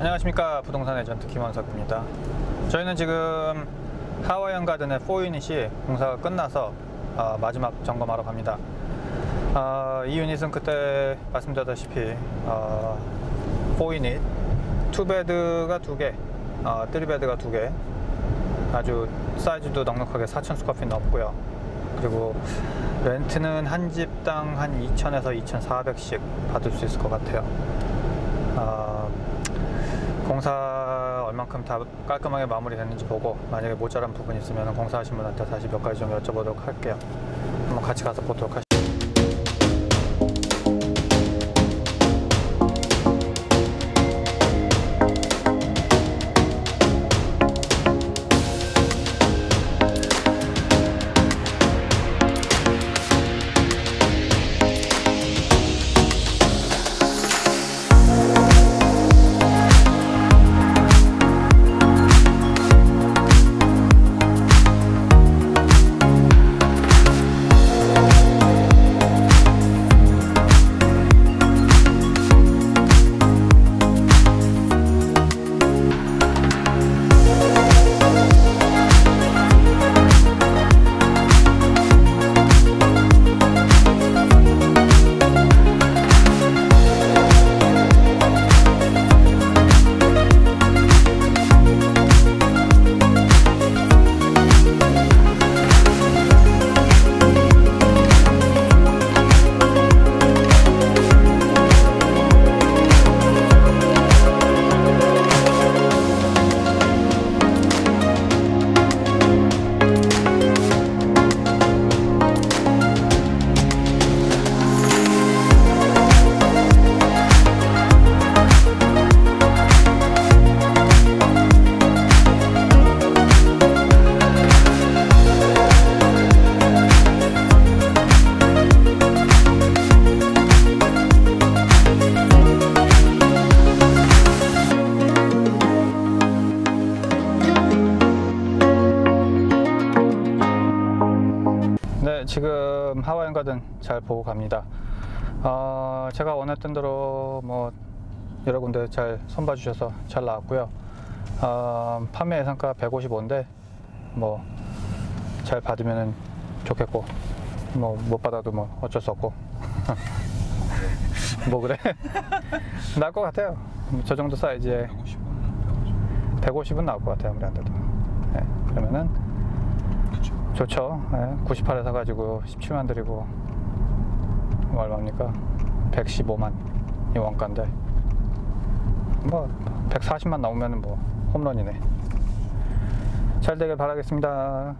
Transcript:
안녕하십니까. 부동산 에전트 김원석입니다. 저희는 지금 하와이안 가든의 4유닛이 공사가 끝나서 어, 마지막 점검하러 갑니다. 어, 이 유닛은 그때 말씀드렸다시피 어, 4유닛 2베드가 2개 어, 3베드가 2개 아주 사이즈도 넉넉하게 4,000 스쿼피 넘고요. 그리고 렌트는 한 집당 한 2,000에서 2,400씩 받을 수 있을 것 같아요. 어, 공사 얼만큼 다 깔끔하게 마무리됐는지 보고 만약에 모자란 부분이 있으면 공사하신 분한테 다시 몇 가지 좀 여쭤보도록 할게요. 한번 같이 가서 보도록 하시죠. 지금 하와이안 가든 잘 보고 갑니다. 어, 제가 원했던 대로 뭐 여러 군데 잘 손봐 주셔서 잘 나왔고요. 어, 판매 예상가 155인데 뭐 잘 받으면 좋겠고 뭐 못 받아도 뭐 어쩔 수 없고 뭐 그래 나을 것 같아요. 저 정도 사이즈에 150은 나올 것 같아요 아무래도. 네, 그러면은 좋죠. 네, 98에 사가지고 17만 드리고 뭐 얼마입니까? 115만 이 원가인데 뭐 140만 나오면 뭐 홈런이네. 잘 되길 바라겠습니다.